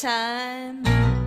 time.